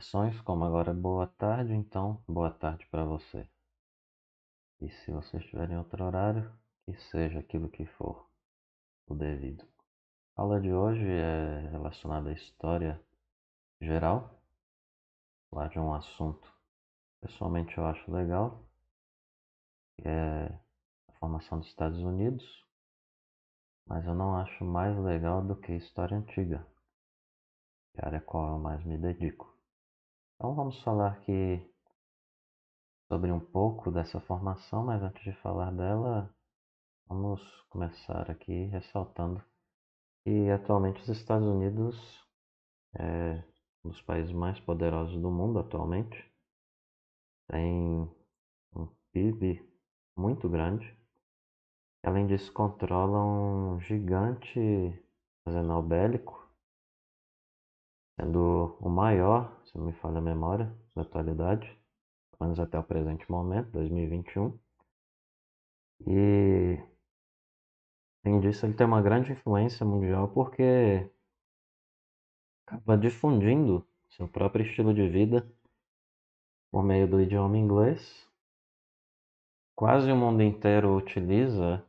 saudações, como agora é boa tarde, então boa tarde para você. E se você estiver em outro horário, que seja aquilo que for o devido. A aula de hoje é relacionada à história geral, lá de um assunto pessoalmente eu acho legal, que é a formação dos Estados Unidos, mas eu não acho mais legal do que história antiga, que é a área qual eu mais me dedico. Então vamos falar aqui sobre um pouco dessa formação, mas antes de falar dela, vamos começar aqui ressaltando que atualmente os Estados Unidos é um dos países mais poderosos do mundo atualmente. Tem um PIB muito grande. Além disso, controla um gigante arsenal bélico sendo o maior, se não me falha a memória, na atualidade, pelo menos até o presente momento, 2021. E, além disso, ele tem uma grande influência mundial porque acaba difundindo seu próprio estilo de vida por meio do idioma inglês. Quase o mundo inteiro utiliza,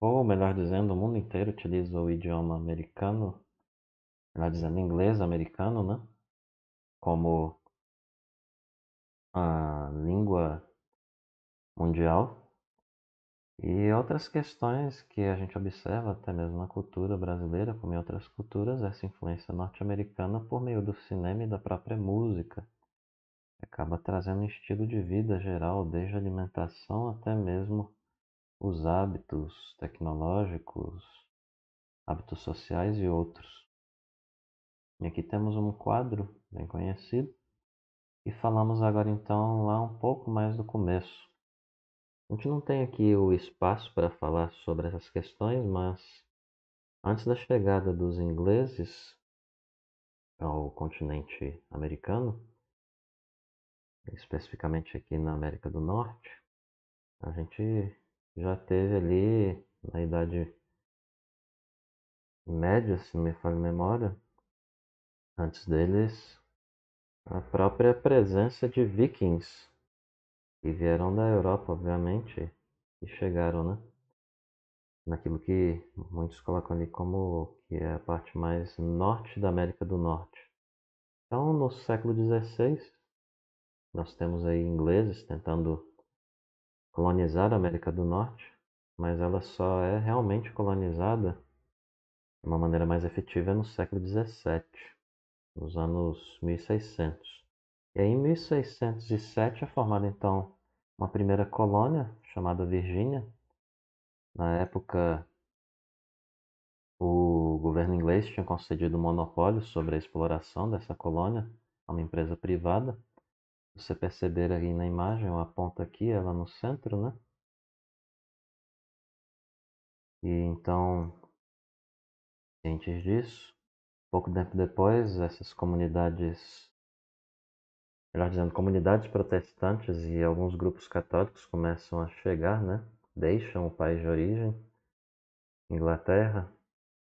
ou melhor dizendo, o mundo inteiro utiliza o idioma americano dizendo, inglês americano, né? Como a língua mundial. E outras questões que a gente observa até mesmo na cultura brasileira, como em outras culturas, essa influência norte-americana por meio do cinema e da própria música. Acaba trazendo um estilo de vida geral, desde a alimentação até mesmo os hábitos tecnológicos, hábitos sociais e outros. E aqui temos um quadro bem conhecido. E falamos agora então lá um pouco mais do começo. A gente não tem aqui o espaço para falar sobre essas questões, mas antes da chegada dos ingleses ao continente americano, especificamente aqui na América do Norte, a gente já teve ali na Idade Média, se não me falha a memória, Antes deles, a própria presença de vikings, que vieram da Europa, obviamente, e chegaram, né? Naquilo que muitos colocam ali como que é a parte mais norte da América do Norte. Então, no século XVI, nós temos aí ingleses tentando colonizar a América do Norte, mas ela só é realmente colonizada de uma maneira mais efetiva no século XVII nos anos 1600. E aí, em 1607 é formada então uma primeira colônia chamada Virgínia. Na época, o governo inglês tinha concedido monopólio sobre a exploração dessa colônia a uma empresa privada. Você perceber aí na imagem, eu aponto aqui ela no centro, né? E então, cientes disso, Pouco tempo depois, essas comunidades, melhor dizendo, comunidades protestantes e alguns grupos católicos começam a chegar, né? Deixam o país de origem, Inglaterra,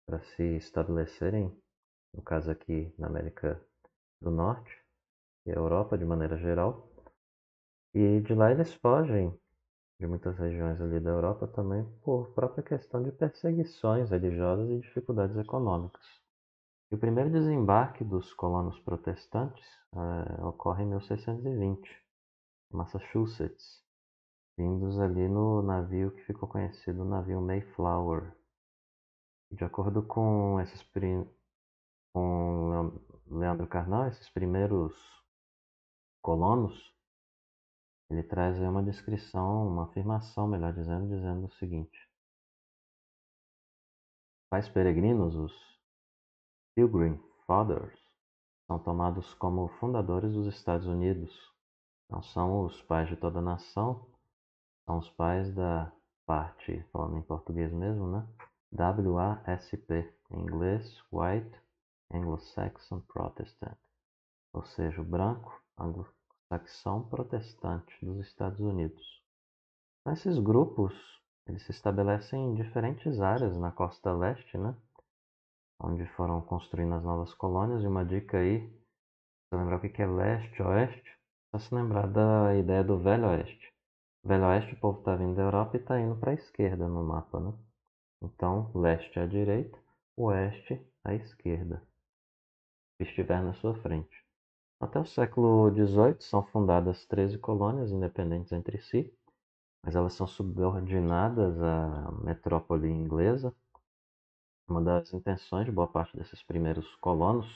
para se estabelecerem, no caso aqui na América do Norte e Europa de maneira geral. E de lá eles fogem de muitas regiões ali da Europa também por própria questão de perseguições religiosas e dificuldades econômicas. O primeiro desembarque dos colonos protestantes é, ocorre em 1620, em Massachusetts, vindos ali no navio que ficou conhecido o navio Mayflower. De acordo com esses com Leandro Carnal, esses primeiros colonos, ele traz aí uma descrição, uma afirmação, melhor dizendo, dizendo o seguinte: Pais peregrinos, os Pilgrim Fathers são tomados como fundadores dos Estados Unidos. Não são os pais de toda a nação, são os pais da parte, falando em português mesmo, né? WASP, em inglês, White Anglo-Saxon Protestant, ou seja, o branco anglo-saxão protestante dos Estados Unidos. Esses grupos eles se estabelecem em diferentes áreas na costa leste, né? Onde foram construindo as novas colônias. E uma dica aí Você lembrar o que é leste, oeste? Só se lembrar da ideia do Velho Oeste. Velho Oeste, o povo está vindo da Europa e está indo para a esquerda no mapa, né? Então, leste à direita, oeste à esquerda, que estiver na sua frente. Até o século XVIII são fundadas 13 colônias independentes entre si, mas elas são subordinadas à metrópole inglesa. Uma das intenções de boa parte desses primeiros colonos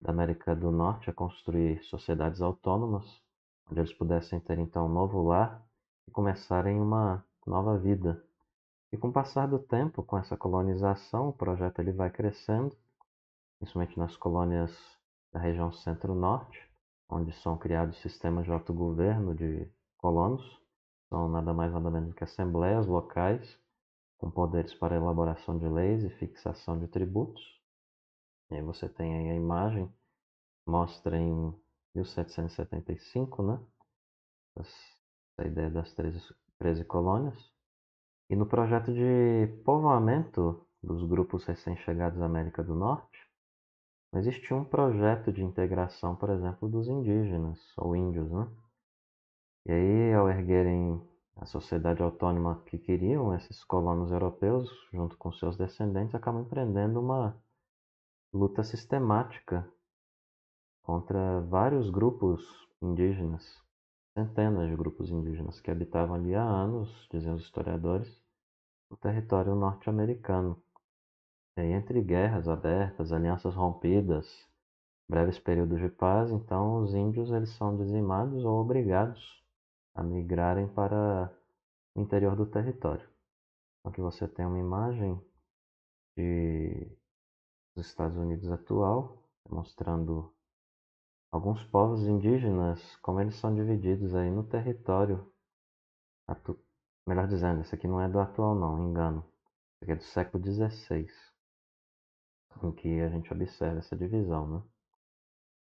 da América do Norte é construir sociedades autônomas, onde eles pudessem ter então um novo lar e começarem uma nova vida. E com o passar do tempo, com essa colonização, o projeto ele vai crescendo, principalmente nas colônias da região centro-norte, onde são criados sistemas de autogoverno de colonos, são nada mais nada menos que assembleias locais com poderes para elaboração de leis e fixação de tributos. E aí você tem aí a imagem, mostra em 1775, né? Essa ideia das 13, 13 colônias. E no projeto de povoamento dos grupos recém-chegados à América do Norte, existia um projeto de integração, por exemplo, dos indígenas ou índios, né? E aí, ao erguerem a sociedade autônoma que queriam, esses colonos europeus, junto com seus descendentes, acabam empreendendo uma luta sistemática contra vários grupos indígenas, centenas de grupos indígenas que habitavam ali há anos, dizem os historiadores, no território norte-americano. Entre guerras abertas, alianças rompidas, breves períodos de paz, então os índios eles são dizimados ou obrigados a migrarem para o interior do território. Aqui você tem uma imagem de, dos Estados Unidos atual, mostrando alguns povos indígenas, como eles são divididos aí no território. Atu... Melhor dizendo, esse aqui não é do atual não, engano. Esse aqui é do século XVI, em que a gente observa essa divisão, né?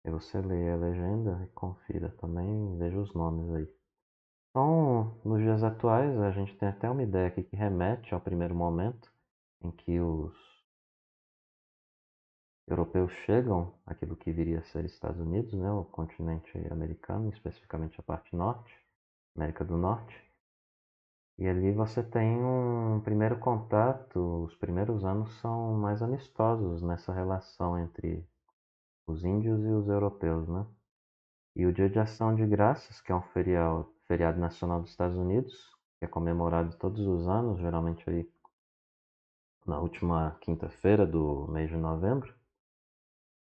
E você lê a legenda e confira também, veja os nomes aí. Então, nos dias atuais, a gente tem até uma ideia aqui que remete ao primeiro momento em que os europeus chegam àquilo que viria a ser Estados Unidos, né, o continente americano, especificamente a parte norte, América do Norte. E ali você tem um primeiro contato, os primeiros anos são mais amistosos nessa relação entre os índios e os europeus, né? E o Dia de Ação de Graças, que é um feriado, feriado nacional dos Estados Unidos, que é comemorado todos os anos, geralmente aí na última quinta-feira do mês de novembro,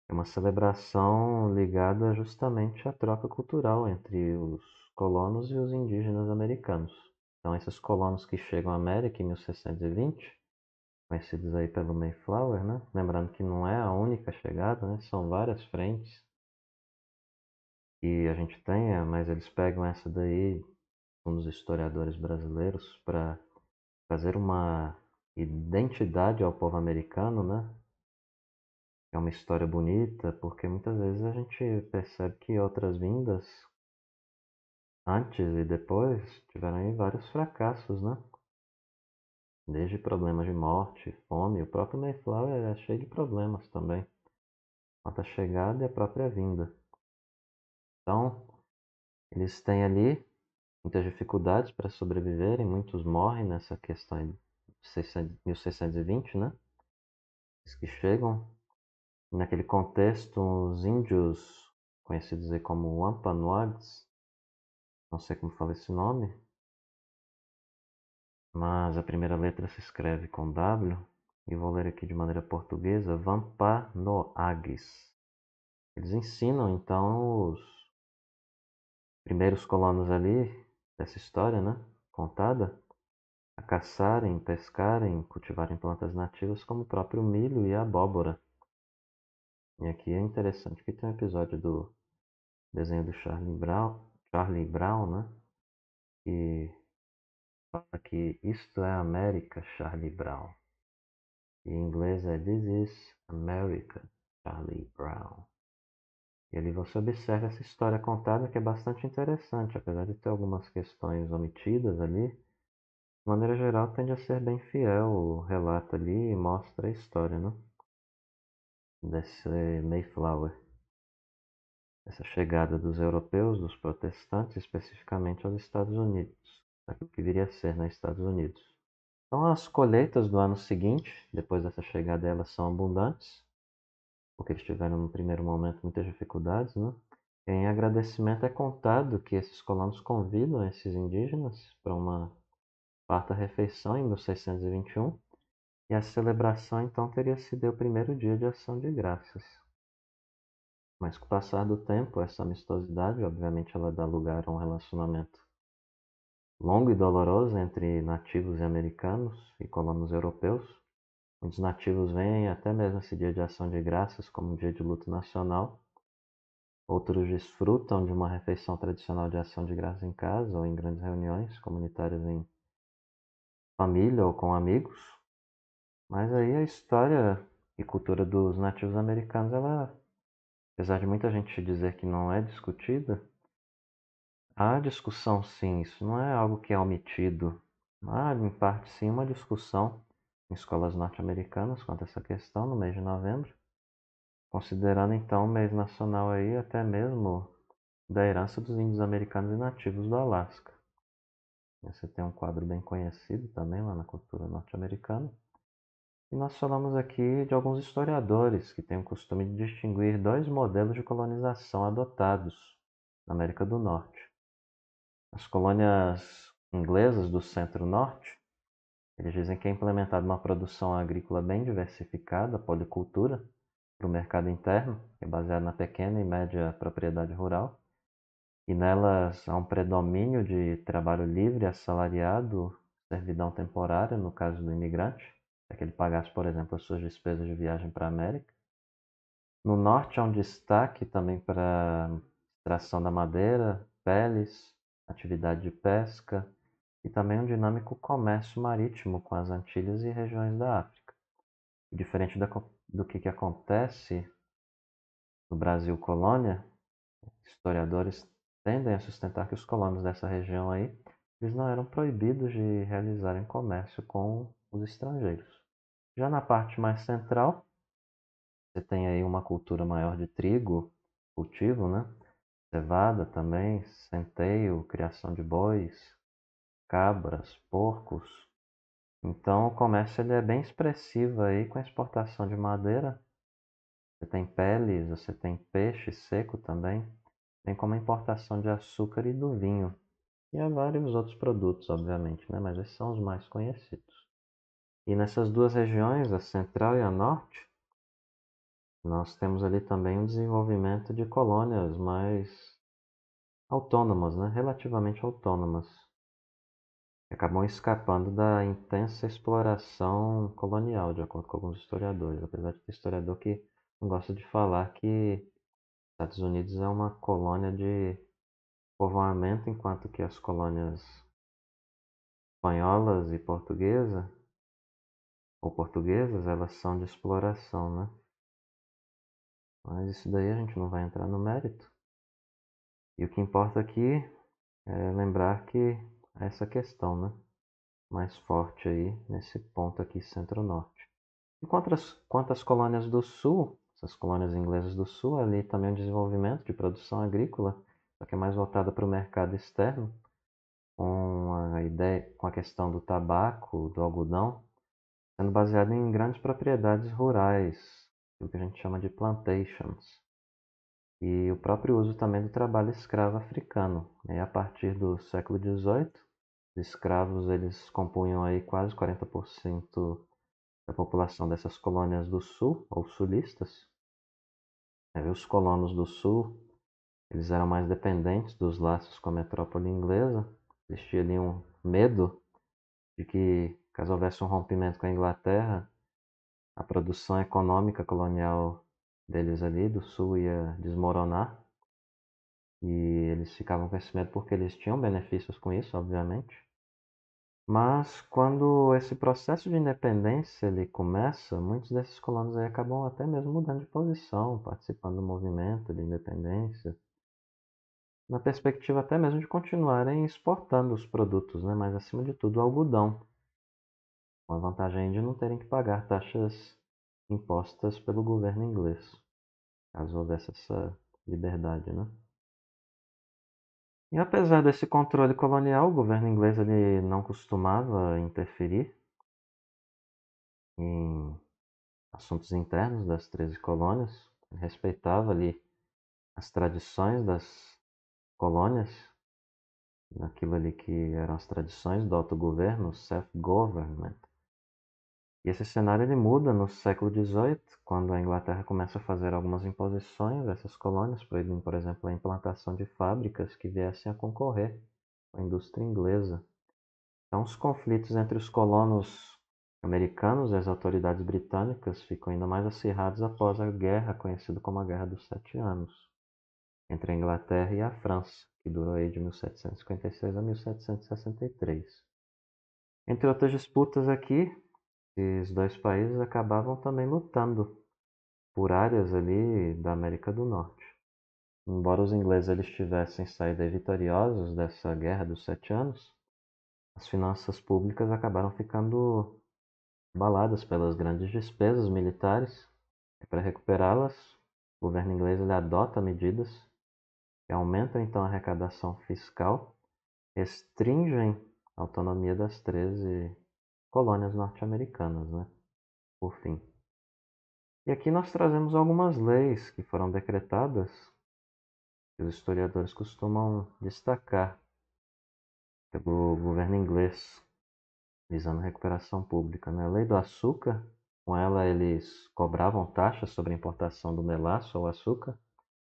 é uma celebração ligada justamente à troca cultural entre os colonos e os indígenas americanos. Então, esses colonos que chegam à América em 1620, conhecidos aí pelo Mayflower, né? Lembrando que não é a única chegada, né? São várias frentes que a gente tenha, mas eles pegam essa daí, um dos historiadores brasileiros, para fazer uma identidade ao povo americano, né? É uma história bonita, porque muitas vezes a gente percebe que outras vindas, antes e depois, tiveram vários fracassos, né? Desde problemas de morte, fome, o próprio Mayflower é cheio de problemas também. Quanto a chegada e a própria vinda. Então, eles têm ali muitas dificuldades para sobreviverem, muitos morrem nessa questão de 1620, né? Os que chegam. Naquele contexto, os índios, conhecidos aí como Wampanoags, não sei como fala esse nome, mas a primeira letra se escreve com W, e vou ler aqui de maneira portuguesa, Wampanoags. Eles ensinam então os primeiros colonos ali dessa história, né, contada, a caçarem, pescarem, cultivarem plantas nativas como o próprio milho e a abóbora. E aqui é interessante que tem um episódio do desenho do Charlie Brown, Charlie Brown, né, que fala que isto é América, Charlie Brown. E em inglês é This is America, Charlie Brown. E ali você observa essa história contada que é bastante interessante, apesar de ter algumas questões omitidas ali. De maneira geral, tende a ser bem fiel o relato ali e mostra a história, né? Desse Mayflower. essa chegada dos europeus, dos protestantes, especificamente aos Estados Unidos, aquilo que viria a ser nos né, Estados Unidos. Então, as colheitas do ano seguinte, depois dessa chegada, elas são abundantes, porque eles tiveram no primeiro momento muitas dificuldades, né? Em agradecimento é contado que esses colonos convidam esses indígenas para uma quarta refeição em 1621, e a celebração então teria sido o primeiro dia de ação de graças. Mas com o passar do tempo, essa amistosidade, obviamente, ela dá lugar a um relacionamento longo e doloroso entre nativos e americanos e colonos europeus. Muitos nativos veem até mesmo esse dia de ação de graças como um dia de luto nacional. Outros desfrutam de uma refeição tradicional de ação de graças em casa ou em grandes reuniões comunitárias em família ou com amigos. Mas aí a história e cultura dos nativos americanos, ela, apesar de muita gente dizer que não é discutida, há discussão sim, isso não é algo que é omitido. Há, em parte, sim, uma discussão escolas norte-americanas quanto a essa questão no mês de novembro, considerando então o mês nacional aí até mesmo da herança dos índios americanos e nativos do Alasca. Você tem um quadro bem conhecido também lá na cultura norte-americana. E nós falamos aqui de alguns historiadores que têm o costume de distinguir dois modelos de colonização adotados na América do Norte. As colônias inglesas do centro-norte, eles dizem que é implementada uma produção agrícola bem diversificada, policultura, para o mercado interno, que é baseada na pequena e média propriedade rural, e nelas há um predomínio de trabalho livre, assalariado, servidão temporária, no caso do imigrante, para que ele pagasse, por exemplo, as suas despesas de viagem para a América. No norte há um destaque também para extração da madeira, peles, atividade de pesca e também um dinâmico comércio marítimo com as Antilhas e regiões da África. Diferente da, do que, que acontece no Brasil colônia, historiadores tendem a sustentar que os colonos dessa região aí, eles não eram proibidos de realizarem comércio com os estrangeiros. Já na parte mais central, você tem aí uma cultura maior de trigo, cultivo, né? Cevada também, centeio, criação de bois, cabras, porcos. Então o comércio ele é bem expressivo aí com a exportação de madeira. Você tem peles, você tem peixe seco também bem como a importação de açúcar e do vinho. E há vários outros produtos, obviamente, né? mas esses são os mais conhecidos. E nessas duas regiões, a central e a norte, nós temos ali também um desenvolvimento de colônias mais autônomas, né? relativamente autônomas, acabam escapando da intensa exploração colonial, de acordo com alguns historiadores, apesar de ter historiador que não gosta de falar que Estados Unidos é uma colônia de povoamento, enquanto que as colônias espanholas e portuguesa ou portuguesas, elas são de exploração, né? Mas isso daí a gente não vai entrar no mérito. E o que importa aqui é lembrar que essa questão, né? Mais forte aí nesse ponto aqui centro-norte. E às, quanto colônias do sul, essas colônias inglesas do sul, ali também um desenvolvimento de produção agrícola, só que é mais voltada para o mercado externo, com a ideia, com a questão do tabaco, do algodão, sendo baseado em grandes propriedades rurais, o que a gente chama de plantations, e o próprio uso também do trabalho escravo africano. E a partir do século XVIII, escravos eles compunham aí quase 40% da população dessas colônias do sul, ou sulistas, é, os colonos do sul, eles eram mais dependentes dos laços com a metrópole inglesa. Existia ali um medo de que, caso houvesse um rompimento com a Inglaterra, a produção econômica colonial deles ali do sul ia desmoronar. E eles ficavam com esse medo porque eles tinham benefícios com isso, obviamente. Mas quando esse processo de independência ele começa, muitos desses colonos aí acabam até mesmo mudando de posição, participando do movimento de independência, na perspectiva até mesmo de continuarem exportando os produtos, né? mas acima de tudo o algodão, com a vantagem de não terem que pagar taxas impostas pelo governo inglês, caso houvesse essa liberdade, né? E apesar desse controle colonial, o governo inglês ele não costumava interferir em assuntos internos das 13 colônias, respeitava ali as tradições das colônias, naquilo ali que eram as tradições do autogoverno, self-government. E esse cenário ele muda no século XVIII, quando a Inglaterra começa a fazer algumas imposições a essas colônias, proibindo, por exemplo, a implantação de fábricas que viessem a concorrer com a indústria inglesa. Então, os conflitos entre os colonos americanos e as autoridades britânicas ficam ainda mais acirrados após a guerra conhecida como a Guerra dos Sete Anos, entre a Inglaterra e a França, que durou aí de 1756 a 1763. Entre outras disputas aqui, esses dois países acabavam também lutando por áreas ali da América do Norte. Embora os ingleses eles tivessem saído vitoriosos dessa guerra dos sete anos, as finanças públicas acabaram ficando abaladas pelas grandes despesas militares. E para recuperá-las, o governo inglês ele adota medidas que aumentam então a arrecadação fiscal, restringem a autonomia das 13 colônias norte-americanas, né? Por fim. E aqui nós trazemos algumas leis que foram decretadas, que os historiadores costumam destacar pelo governo inglês, visando a recuperação pública. Né? A lei do açúcar, com ela eles cobravam taxas sobre a importação do melaço ou açúcar,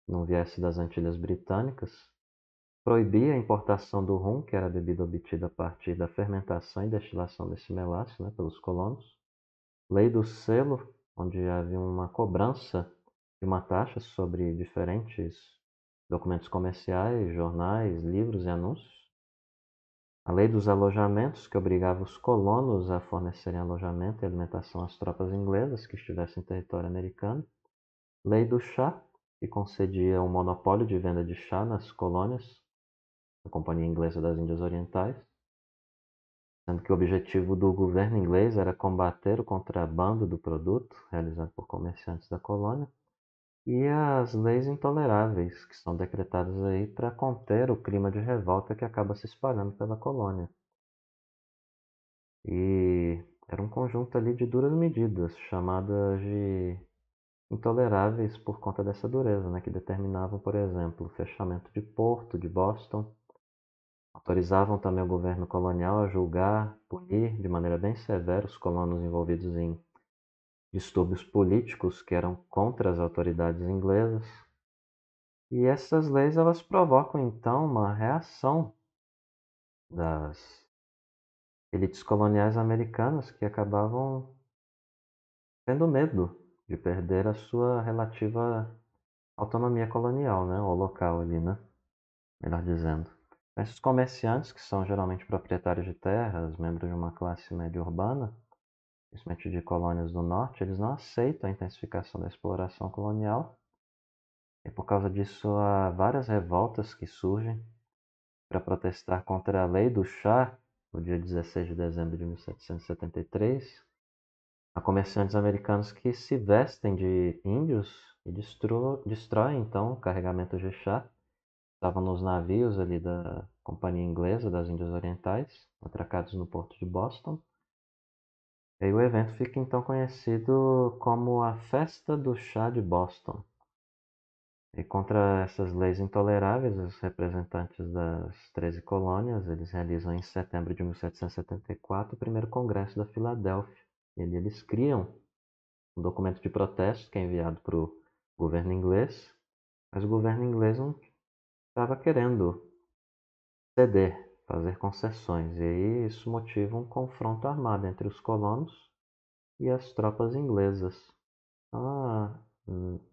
não viesse das Antilhas Britânicas, proibia a importação do rum, que era a bebida obtida a partir da fermentação e destilação desse melaço né, pelos colonos. Lei do selo, onde havia uma cobrança de uma taxa sobre diferentes documentos comerciais, jornais, livros e anúncios. A lei dos alojamentos, que obrigava os colonos a fornecerem alojamento e alimentação às tropas inglesas que estivessem em território americano. Lei do chá, que concedia um monopólio de venda de chá nas colônias a Companhia Inglesa das Índias Orientais, sendo que o objetivo do governo inglês era combater o contrabando do produto realizado por comerciantes da colônia e as leis intoleráveis que são decretadas aí para conter o clima de revolta que acaba se espalhando pela colônia. E era um conjunto ali de duras medidas, chamadas de intoleráveis por conta dessa dureza, né, que determinavam, por exemplo, o fechamento de Porto, de Boston, Autorizavam também o governo colonial a julgar, punir de maneira bem severa os colonos envolvidos em distúrbios políticos que eram contra as autoridades inglesas. E essas leis elas provocam então uma reação das elites coloniais americanas que acabavam tendo medo de perder a sua relativa autonomia colonial, né, ou local ali, né, melhor dizendo. Esses comerciantes, que são geralmente proprietários de terras, membros de uma classe média urbana, principalmente de colônias do norte, eles não aceitam a intensificação da exploração colonial. E por causa disso há várias revoltas que surgem para protestar contra a lei do chá, no dia 16 de dezembro de 1773. Há comerciantes americanos que se vestem de índios e destroem então carregamentos de chá estavam nos navios ali da Companhia Inglesa das Índias Orientais, atracados no porto de Boston. E o evento fica então conhecido como a Festa do Chá de Boston. E contra essas leis intoleráveis, os representantes das 13 colônias, eles realizam em setembro de 1774 o primeiro congresso da Filadélfia. E ali eles criam um documento de protesto que é enviado para o governo inglês, mas o governo inglês não estava querendo ceder, fazer concessões, e aí isso motiva um confronto armado entre os colonos e as tropas inglesas. Ah,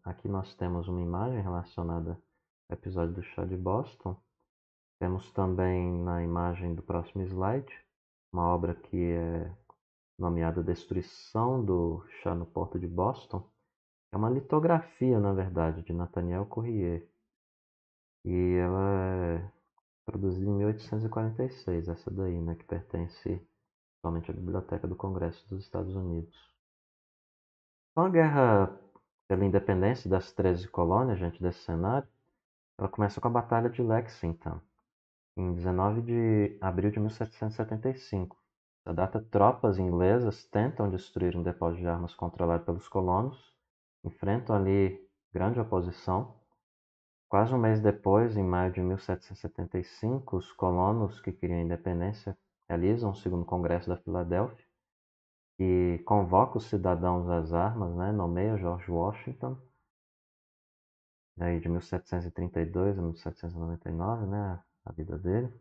aqui nós temos uma imagem relacionada ao episódio do chá de Boston. Temos também na imagem do próximo slide uma obra que é nomeada Destruição do Chá no Porto de Boston. É uma litografia, na verdade, de Nathaniel Courrier. E ela é produzida em 1846, essa daí, né, que pertence somente à Biblioteca do Congresso dos Estados Unidos. Então a guerra pela independência das 13 colônias, gente, desse cenário, ela começa com a Batalha de Lexington, em 19 de abril de 1775. Essa data, tropas inglesas tentam destruir um depósito de armas controlado pelos colonos, enfrentam ali grande oposição. Quase um mês depois, em maio de 1775, os colonos que queriam a independência realizam o segundo congresso da Filadélfia, que convoca os cidadãos às armas, né, nomeia George Washington, aí de 1732 a 1799, né, a vida dele,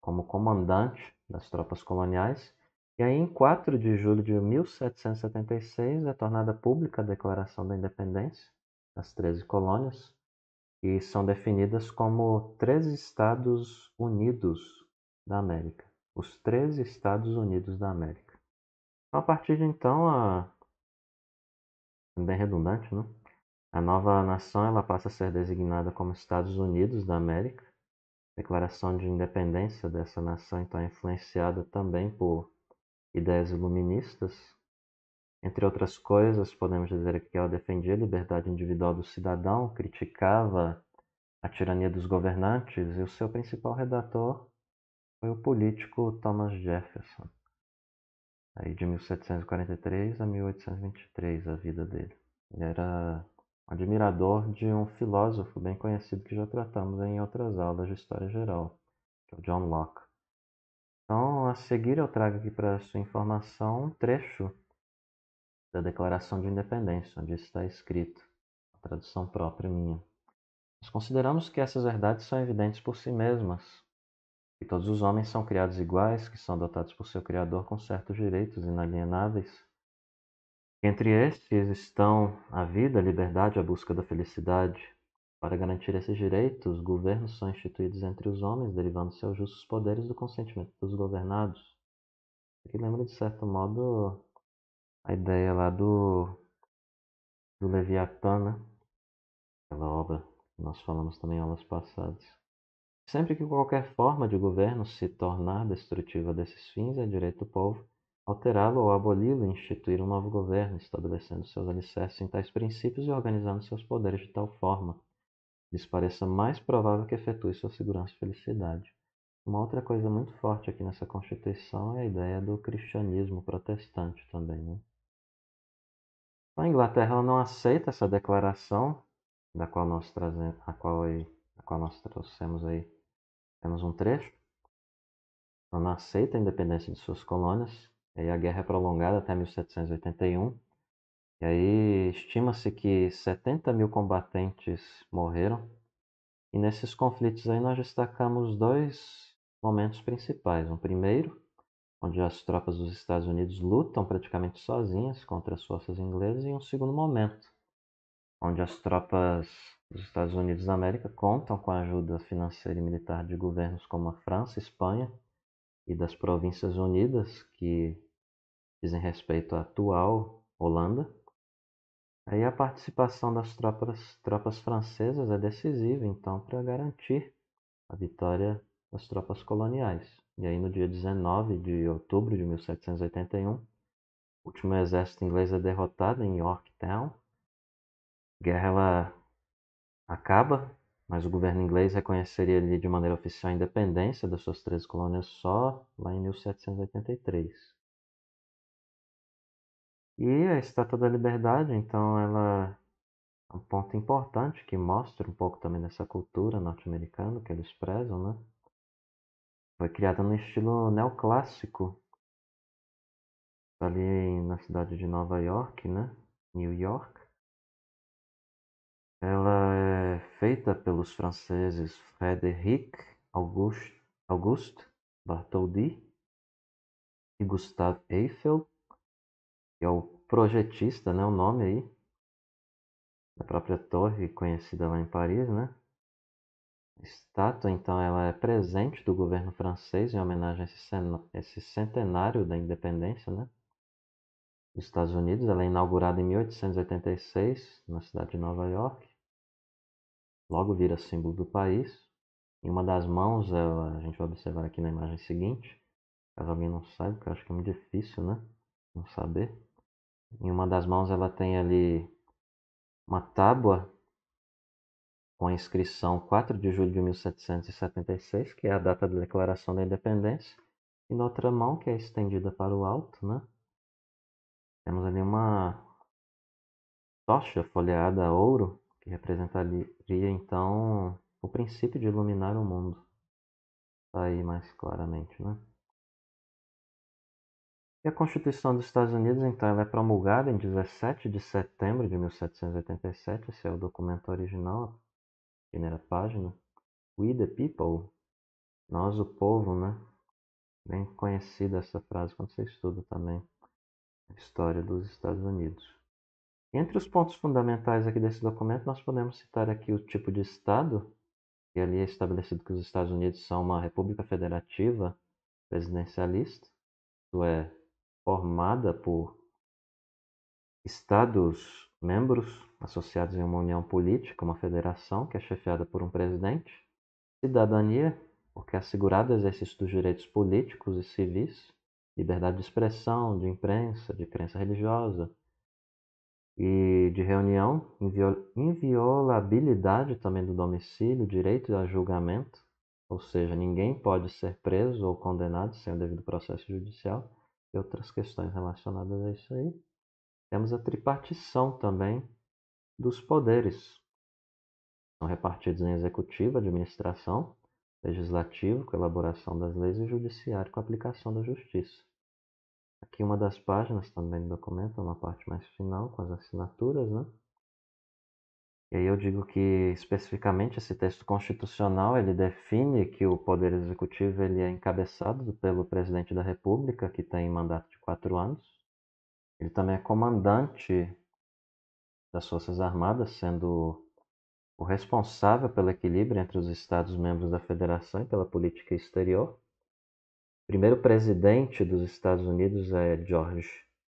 como comandante das tropas coloniais. E aí, em 4 de julho de 1776, é tornada pública a Declaração da Independência das 13 colônias, que são definidas como 13 Estados Unidos da América. Os 13 Estados Unidos da América. A partir de então, a... bem redundante, né? A nova nação ela passa a ser designada como Estados Unidos da América. A declaração de independência dessa nação então é influenciada também por ideias iluministas. Entre outras coisas, podemos dizer que ela defendia a liberdade individual do cidadão, criticava a tirania dos governantes e o seu principal redator foi o político Thomas Jefferson aí de 1743 a 1823 a vida dele. Ele era admirador de um filósofo bem conhecido que já tratamos em outras aulas de história geral, que é o John Locke. Então, a seguir eu trago aqui para sua informação um trecho da Declaração de Independência, onde está escrito, a tradução própria minha. Nós consideramos que essas verdades são evidentes por si mesmas, que todos os homens são criados iguais, que são dotados por seu Criador com certos direitos inalienáveis. Entre estes estão a vida, a liberdade a busca da felicidade. Para garantir esses direitos, governos são instituídos entre os homens, derivando seus justos poderes do consentimento dos governados. Aqui lembra, de certo modo, a ideia lá do, do Leviatã, né? Aquela obra que nós falamos também em aulas passadas. Sempre que qualquer forma de governo se tornar destrutiva desses fins, é direito do povo alterá-lo ou aboli-lo e instituir um novo governo, estabelecendo seus alicerces em tais princípios e organizando seus poderes de tal forma lhes pareça mais provável que efetue sua segurança e felicidade. Uma outra coisa muito forte aqui nessa Constituição é a ideia do cristianismo protestante também. Né? A Inglaterra não aceita essa declaração, da qual nós trazemos, a qual, aí, a qual nós trouxemos aí temos um trecho. Ela não aceita a independência de suas colônias. E aí a guerra é prolongada até 1781. E aí estima-se que 70 mil combatentes morreram. E nesses conflitos aí nós destacamos dois momentos principais. Um primeiro, onde as tropas dos Estados Unidos lutam praticamente sozinhas contra as forças inglesas, e um segundo momento, onde as tropas os Estados Unidos da América contam com a ajuda financeira e militar de governos como a França, Espanha e das Províncias Unidas, que dizem respeito à atual Holanda. Aí a participação das tropas, tropas francesas é decisiva, então, para garantir a vitória das tropas coloniais. E aí, no dia 19 de outubro de 1781, o último exército inglês é derrotado em Yorktown. A guerra ela acaba, mas o governo inglês reconheceria ali de maneira oficial a independência das suas três colônias só lá em 1783. E a Estátua da Liberdade, então, ela é um ponto importante que mostra um pouco também dessa cultura norte-americana que eles prezam, né? Foi criada no estilo neoclássico, ali na cidade de Nova York, né? New York. Ela é feita pelos franceses Frédéric Auguste, Auguste Bartholdi e Gustave Eiffel, que é o projetista, né, o nome aí, da própria torre conhecida lá em Paris, né? Estátua, então, ela é presente do governo francês em homenagem a esse centenário da independência, né? Dos Estados Unidos. Ela é inaugurada em 1886 na cidade de Nova York logo vira símbolo do país. Em uma das mãos, ela, a gente vai observar aqui na imagem seguinte, caso alguém não saiba, porque eu acho que é muito difícil, né? Não saber. Em uma das mãos ela tem ali uma tábua com a inscrição 4 de julho de 1776, que é a data da declaração da independência, e na outra mão, que é estendida para o alto, né? Temos ali uma tocha folheada a ouro, que representaria então o princípio de iluminar o mundo. Está aí mais claramente, né? E a Constituição dos Estados Unidos, então, ela é promulgada em 17 de setembro de 1787, esse é o documento original, primeira página. We the people, nós o povo, né? Bem conhecida essa frase quando você estuda também a história dos Estados Unidos. Entre os pontos fundamentais aqui desse documento, nós podemos citar aqui o tipo de Estado, que ali é estabelecido que os Estados Unidos são uma república federativa presidencialista, isto é, formada por Estados membros associados em uma união política, uma federação que é chefiada por um presidente. Cidadania, porque é assegurado o exercício dos direitos políticos e civis, liberdade de expressão, de imprensa, de crença religiosa e de reunião, inviolabilidade também do domicílio, direito a julgamento, ou seja, ninguém pode ser preso ou condenado sem o devido processo judicial e outras questões relacionadas a isso aí. Temos a tripartição também dos poderes. São repartidos em executivo, administração, legislativo, com elaboração das leis, e judiciário, com aplicação da justiça. Aqui uma das páginas também do documento, uma parte mais final, com as assinaturas, né? E aí eu digo que especificamente esse texto constitucional ele define que o poder executivo ele é encabeçado pelo presidente da República que tem mandato de quatro anos. Ele também é comandante das Forças Armadas, sendo o responsável pelo equilíbrio entre os Estados-membros da Federação e pela política exterior. O primeiro presidente dos Estados Unidos é George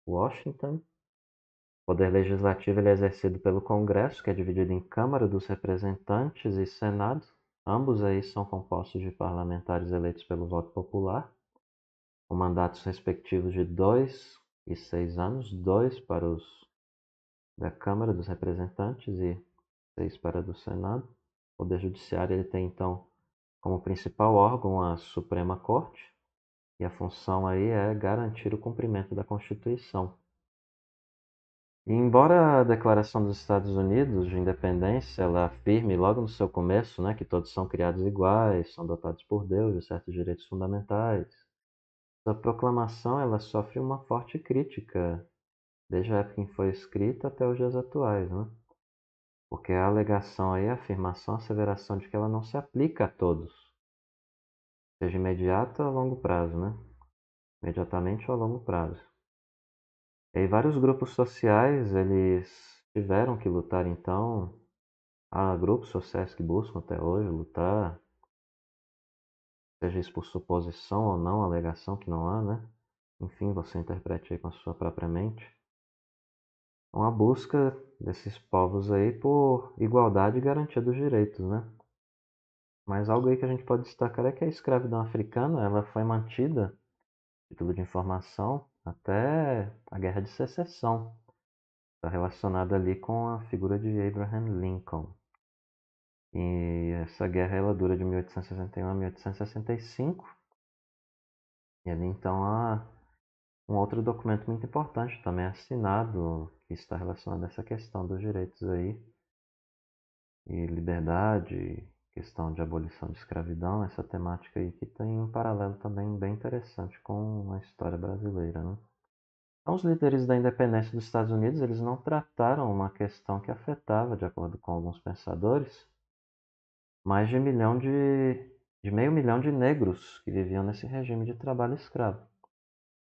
Washington. O poder legislativo é exercido pelo Congresso, que é dividido em Câmara dos Representantes e Senado. Ambos aí são compostos de parlamentares eleitos pelo voto popular, com mandatos respectivos de dois e seis anos, dois para os da Câmara dos Representantes e seis para do Senado. O Poder Judiciário ele tem então como principal órgão a Suprema Corte e a função aí é garantir o cumprimento da Constituição. E embora a Declaração dos Estados Unidos de Independência ela afirme logo no seu começo, né, que todos são criados iguais, são dotados por Deus de certos direitos fundamentais, essa proclamação ela sofre uma forte crítica desde a época em que foi escrita até os dias atuais, né? Porque a alegação aí, a afirmação, a asseveração de que ela não se aplica a todos, seja imediato ou a longo prazo, né? Imediatamente ou a longo prazo. E aí vários grupos sociais, eles tiveram que lutar então, há grupos sociais que buscam até hoje lutar, seja isso por suposição ou não, alegação que não há, né? Enfim, você interprete aí com a sua própria mente uma busca desses povos aí por igualdade e garantia dos direitos, né? Mas algo aí que a gente pode destacar é que a escravidão africana ela foi mantida, título de informação, até a Guerra de Secessão. Está relacionada ali com a figura de Abraham Lincoln. E essa guerra ela dura de 1861 a 1865. E ali então há um outro documento muito importante também assinado que está relacionado a essa questão dos direitos aí e liberdade, questão de abolição de escravidão, essa temática aí que tem um paralelo também bem interessante com a história brasileira, né? Então, os líderes da independência dos Estados Unidos, eles não trataram uma questão que afetava, de acordo com alguns pensadores, mais de, milhão de, de meio milhão de negros que viviam nesse regime de trabalho escravo.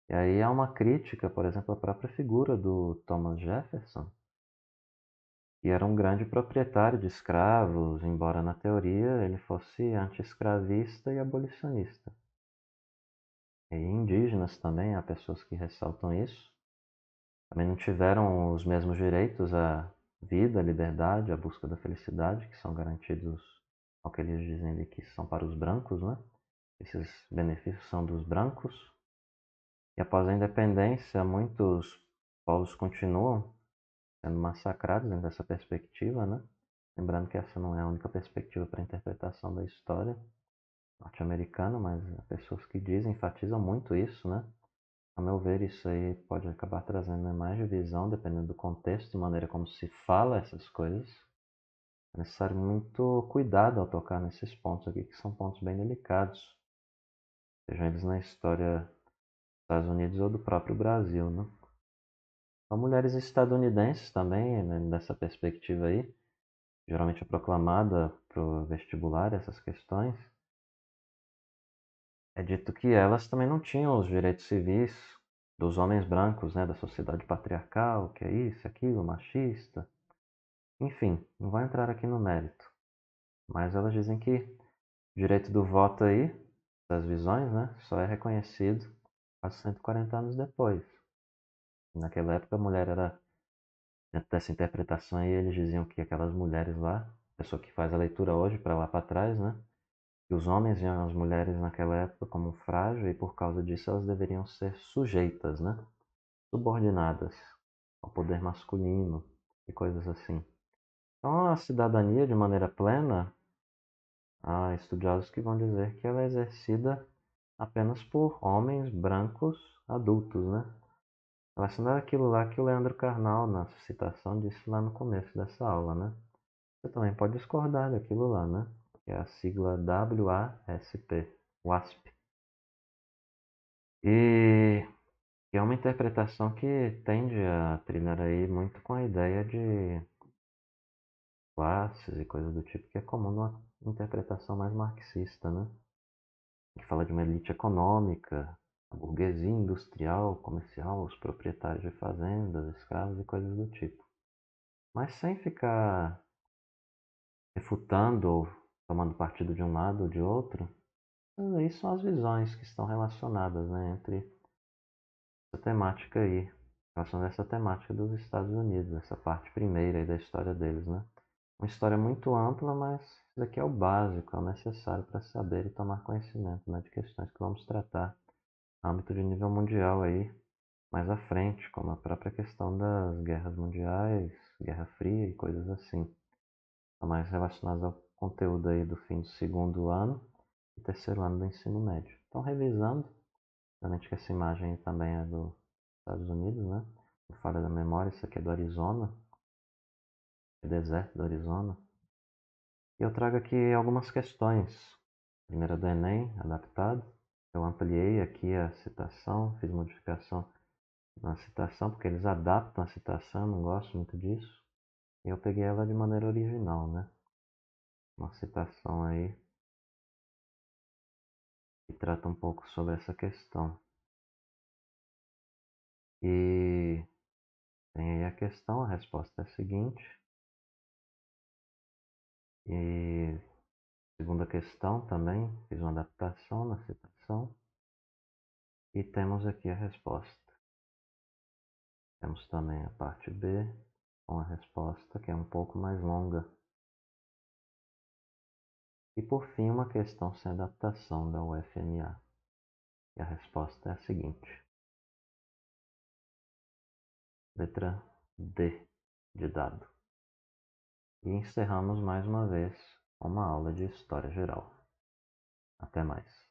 E aí há uma crítica, por exemplo, à própria figura do Thomas Jefferson, que era um grande proprietário de escravos, embora na teoria ele fosse anti-escravista e abolicionista. E indígenas também, há pessoas que ressaltam isso. Também não tiveram os mesmos direitos à vida, à liberdade, à busca da felicidade, que são garantidos ao que eles dizem que são para os brancos, né? Esses benefícios são dos brancos. E após a independência, muitos povos continuam sendo massacrados dentro dessa perspectiva, né? Lembrando que essa não é a única perspectiva para a interpretação da história norte-americana, mas pessoas que dizem, enfatizam muito isso, né? A meu ver, isso aí pode acabar trazendo mais divisão, dependendo do contexto e maneira como se fala essas coisas. É necessário muito cuidado ao tocar nesses pontos aqui, que são pontos bem delicados, sejam eles na história Estados Unidos ou do próprio Brasil, né? São mulheres estadunidenses também, né, nessa perspectiva aí, geralmente é proclamada para o vestibular essas questões, é dito que elas também não tinham os direitos civis dos homens brancos, né, da sociedade patriarcal, que é isso, aquilo, machista. Enfim, não vou entrar aqui no mérito. Mas elas dizem que o direito do voto aí, das visões, né, só é reconhecido quase 140 anos depois. Naquela época a mulher era, dentro dessa interpretação aí, eles diziam que aquelas mulheres lá, pessoa que faz a leitura hoje para lá para trás, né, que os homens viam as mulheres naquela época como frágil e por causa disso elas deveriam ser sujeitas, né? subordinadas ao poder masculino e coisas assim. Então a cidadania de maneira plena, há estudiosos que vão dizer que ela é exercida apenas por homens brancos adultos, né? Relacionado àquilo lá que o Leandro Carnal, na citação, disse lá no começo dessa aula, né? Você também pode discordar daquilo lá, né? que é a sigla WASP, WASP. E é uma interpretação que tende a trilhar aí muito com a ideia de classes e coisas do tipo, que é comum numa interpretação mais marxista, né? Que fala de uma elite econômica, a burguesia industrial, comercial, os proprietários de fazendas, escravos e coisas do tipo. Mas sem ficar refutando ou tomando partido de um lado ou de outro, aí são as visões que estão relacionadas né, entre essa temática aí, relação essa temática dos Estados Unidos, essa parte primeira aí da história deles, né? Uma história muito ampla, mas isso daqui é o básico, é o necessário para saber e tomar conhecimento né, de questões que vamos tratar no âmbito de nível mundial aí, mais à frente, como a própria questão das guerras mundiais, Guerra Fria e coisas assim, mais relacionadas ao conteúdo aí do fim do segundo ano e terceiro ano do ensino médio. Então, revisando, obviamente que essa imagem também é dos Estados Unidos, né? Falo da memória, isso aqui é do Arizona, é deserto do Arizona. Eu trago aqui algumas questões. primeira do Enem, adaptado. Eu ampliei aqui a citação, fiz modificação na citação, porque eles adaptam a citação, não gosto muito disso. E eu peguei ela de maneira original, né? uma citação aí que trata um pouco sobre essa questão. E tem aí a questão, a resposta é a seguinte. E segunda questão também, fiz uma adaptação na citação. E temos aqui a resposta. Temos também a parte B com a resposta que é um pouco mais longa. E por fim, uma questão sem adaptação da UFMA. E a resposta é a seguinte: letra D de dado. E encerramos mais uma vez uma aula de História Geral. Até mais.